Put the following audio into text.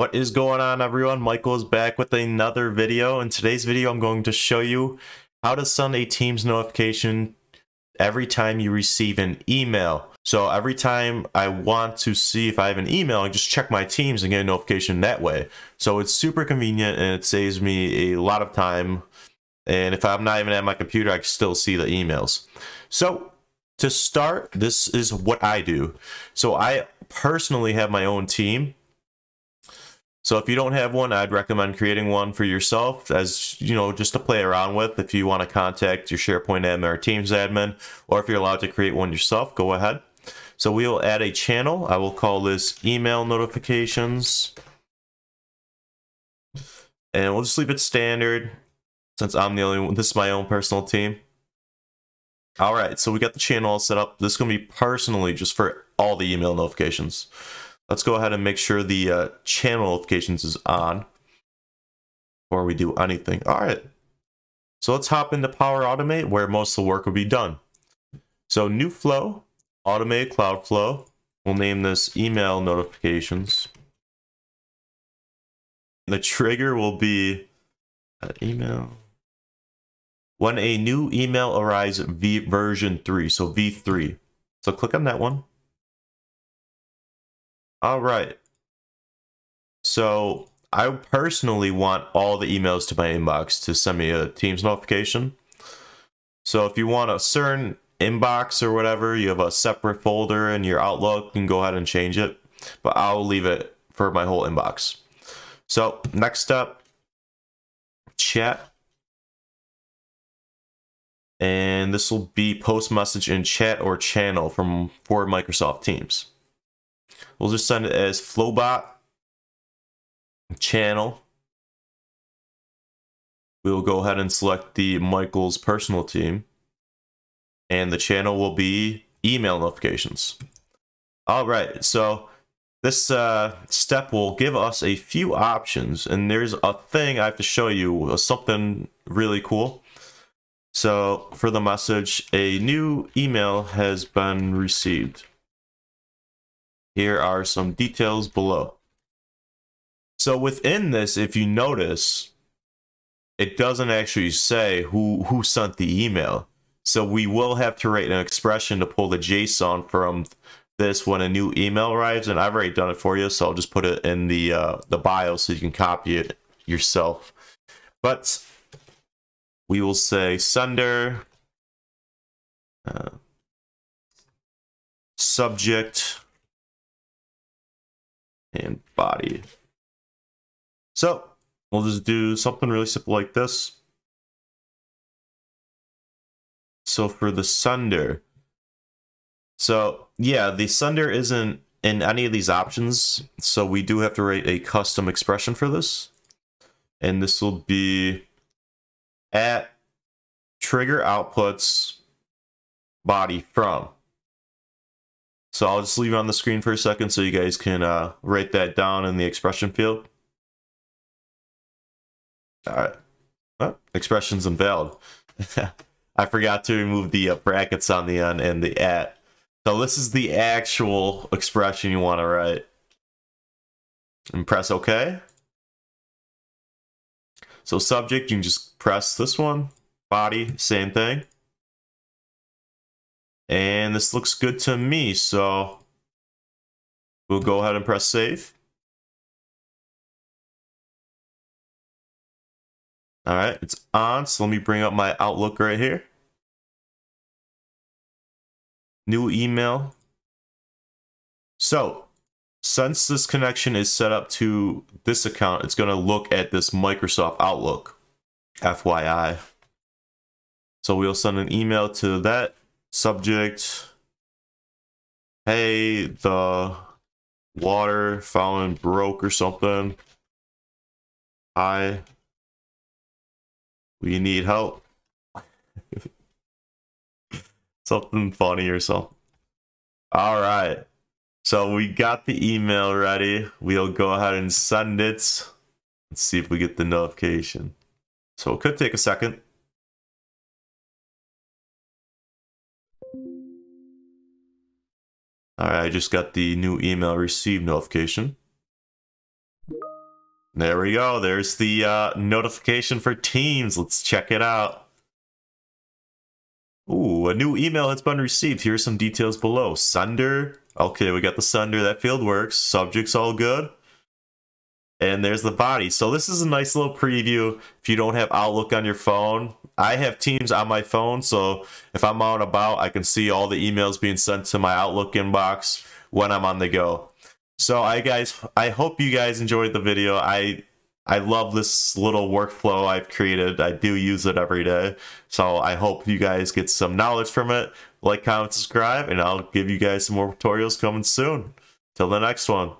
What is going on everyone? Michael is back with another video. In today's video, I'm going to show you how to send a Teams notification every time you receive an email. So every time I want to see if I have an email, I just check my Teams and get a notification that way. So it's super convenient and it saves me a lot of time. And if I'm not even at my computer, I can still see the emails. So to start, this is what I do. So I personally have my own team so if you don't have one, I'd recommend creating one for yourself as, you know, just to play around with if you want to contact your SharePoint admin or Teams admin, or if you're allowed to create one yourself, go ahead. So we will add a channel. I will call this email notifications. And we'll just leave it standard since I'm the only one. This is my own personal team. All right, so we got the channel all set up. This is going to be personally just for all the email notifications. Let's go ahead and make sure the uh, channel notifications is on before we do anything. All right. So let's hop into Power Automate where most of the work will be done. So new flow, automate cloud flow. We'll name this email notifications. The trigger will be uh, email. When a new email arrives v version 3, so v3. So click on that one. All right. So I personally want all the emails to my inbox to send me a Teams notification. So if you want a certain inbox or whatever, you have a separate folder in your Outlook, you can go ahead and change it. But I'll leave it for my whole inbox. So next up, chat. And this will be post message in chat or channel from for Microsoft Teams. We'll just send it as Flowbot channel. We will go ahead and select the Michael's personal team. And the channel will be email notifications. All right, so this uh, step will give us a few options. And there's a thing I have to show you, uh, something really cool. So for the message, a new email has been received. Here are some details below. So within this, if you notice, it doesn't actually say who, who sent the email. So we will have to write an expression to pull the JSON from this when a new email arrives. And I've already done it for you, so I'll just put it in the, uh, the bio so you can copy it yourself. But we will say sender, uh, subject, and body. So we'll just do something really simple like this. So for the Sunder, so yeah, the Sunder isn't in any of these options. So we do have to write a custom expression for this. And this will be at trigger outputs body from. So I'll just leave it on the screen for a second so you guys can uh, write that down in the expression field. All right. Well, expressions invalid. I forgot to remove the uh, brackets on the end and the at. So this is the actual expression you want to write. And press OK. So subject, you can just press this one. Body, same thing. And this looks good to me, so we'll go ahead and press save. All right, it's on. So let me bring up my Outlook right here. New email. So since this connection is set up to this account, it's going to look at this Microsoft Outlook, FYI. So we'll send an email to that subject hey the water fountain broke or something. Hi. We need help. Something funny or something all right. So we got the email ready. We'll go ahead and send it. Let's see if we get the notification. So it could take a second Alright, I just got the new email received notification. There we go. There's the uh, notification for Teams. Let's check it out. Ooh, a new email has been received. Here's some details below. Sender. Okay, we got the sender. That field works. Subject's all good. And there's the body. So this is a nice little preview. If you don't have Outlook on your phone, I have Teams on my phone. So if I'm out and about, I can see all the emails being sent to my Outlook inbox when I'm on the go. So I guys, I hope you guys enjoyed the video. I I love this little workflow I've created. I do use it every day. So I hope you guys get some knowledge from it. Like, comment, subscribe, and I'll give you guys some more tutorials coming soon. Till the next one.